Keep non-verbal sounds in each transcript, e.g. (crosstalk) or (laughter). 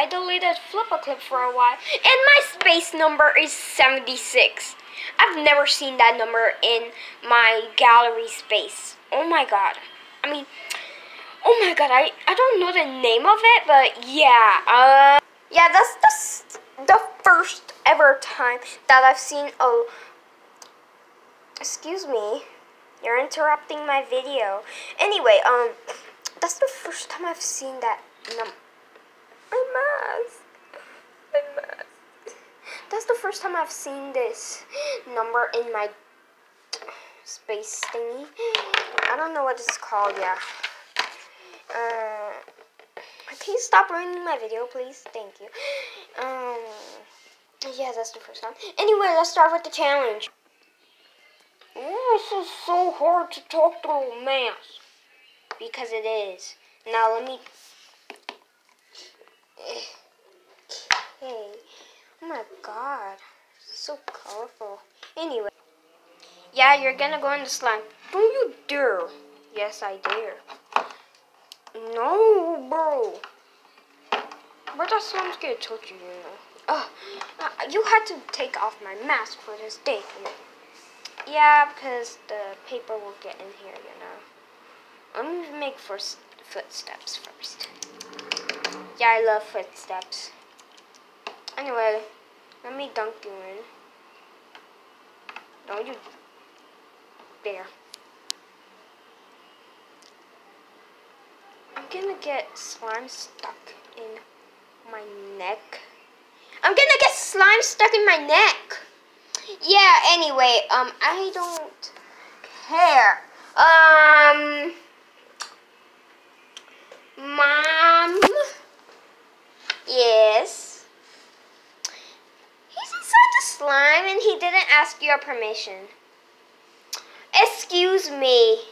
I deleted FlipaClip for a while, and my space number is 76. I've never seen that number in my gallery space. Oh my god. I mean, oh my god, I, I don't know the name of it, but yeah. Uh, yeah, that's the, the first ever time that I've seen a... Excuse me. You're interrupting my video. Anyway, um, that's the first time I've seen that num... Mask. My mask. That's the first time I've seen this number in my space thingy. I don't know what it's called, yeah. Uh, can you stop ruining my video, please? Thank you. Um, yeah, that's the first time. Anyway, let's start with the challenge. This is so hard to talk through a mask. Because it is. Now, let me... Hey. Oh my god. So colorful. Anyway. Yeah, you're gonna go in the slime. Don't you dare. Yes, I dare. No, bro. But that slime's gonna touch you, you know. Uh, uh, you had to take off my mask for this day. Yeah, because the paper will get in here, you know. Let me make first footsteps first. Yeah, I love footsteps. Anyway, let me dunk you in. Don't you dare. I'm gonna get slime stuck in my neck. I'm gonna get slime stuck in my neck. Yeah, anyway, um, I don't care. Um, Mom? Yes? He's inside the slime and he didn't ask your permission. Excuse me.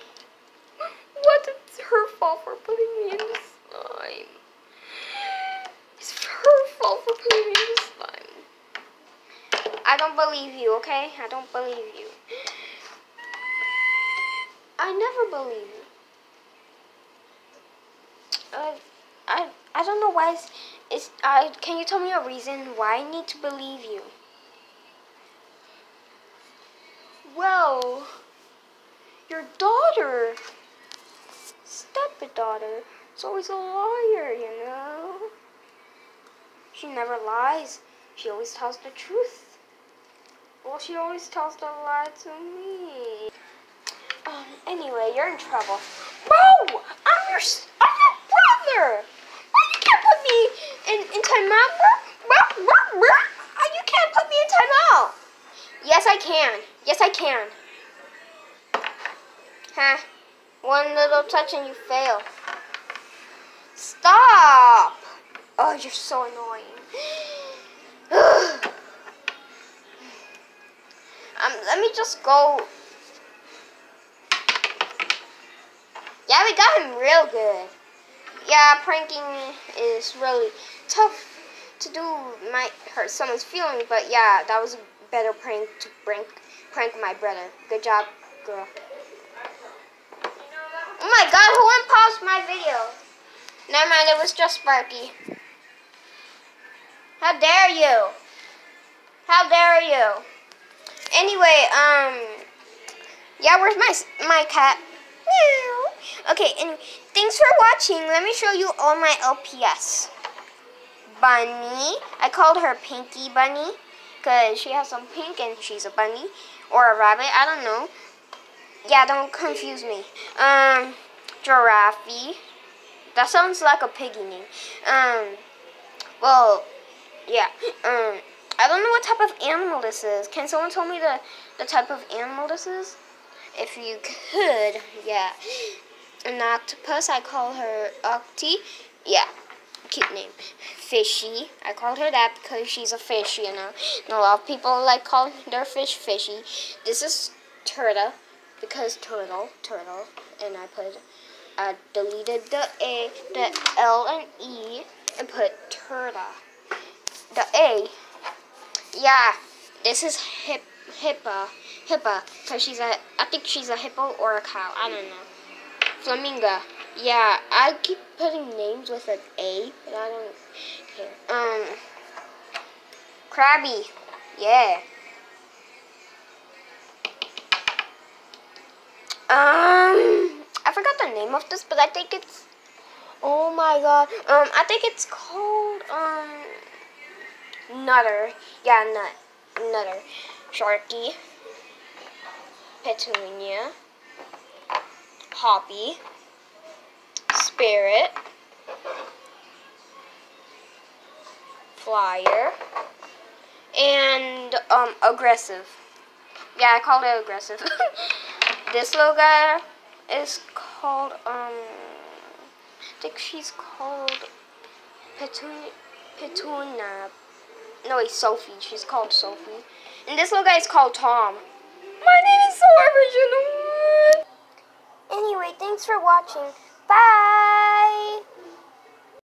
What? It's her fault for putting me in the slime. It's her fault for putting me in the slime. I don't believe you, okay? I don't believe you. I never believe you. Uh, I I don't know why it's, it's I can you tell me a reason why I need to believe you? Well, your daughter, stepdaughter, is always a liar, you know. She never lies. She always tells the truth. Well, she always tells the lie to me. Um, anyway, you're in trouble. Bro, I'm your, I'm your brother. Why you can't put me in, in timeout? You can't put me in timeout. Yes, I can. Yes, I can. Huh. One little touch and you fail. Stop. Oh, you're so annoying. (sighs) um, let me just go Yeah, we got him real good. Yeah, pranking is really tough to do. Might hurt someone's feelings, but yeah, that was a better prank to prank prank my brother. Good job, girl. Oh my god, who unpaused my video? Never mind, it was just Sparky. How dare you? How dare you? Anyway, um, yeah, where's my my cat? Meow. Okay, and thanks for watching. Let me show you all my LPS. Bunny. I called her Pinky Bunny because she has some pink and she's a bunny or a rabbit. I don't know. Yeah, don't confuse me. Um, Giraffe. That sounds like a piggy name. Um, well, yeah. Um, I don't know what type of animal this is. Can someone tell me the, the type of animal this is? if you could, yeah. An octopus, I call her Octi. Yeah. Fishy, I called her that because she's a fish, you know. And a lot of people like call their fish fishy. This is Turtle, because turtle, turtle. And I put, I deleted the A, the L and E, and put Turtle. The A, yeah, this is hip hippo, hippo, because she's a, I think she's a hippo or a cow, I don't know. Flamingo, yeah, I keep putting names with an A, but I don't care. Um, Krabby. Yeah. Um, I forgot the name of this, but I think it's. Oh my god. Um, I think it's called um. Nutter. Yeah, nut. Nutter. Sharky. Petunia. Hoppy. Spirit. Flyer. And um aggressive. Yeah, I called it aggressive. (laughs) this little guy is called um I think she's called Petunia Petunia. No, it's Sophie. She's called Sophie. And this little guy is called Tom. My name is so original. Anyway, thanks for watching. Bye. Bye.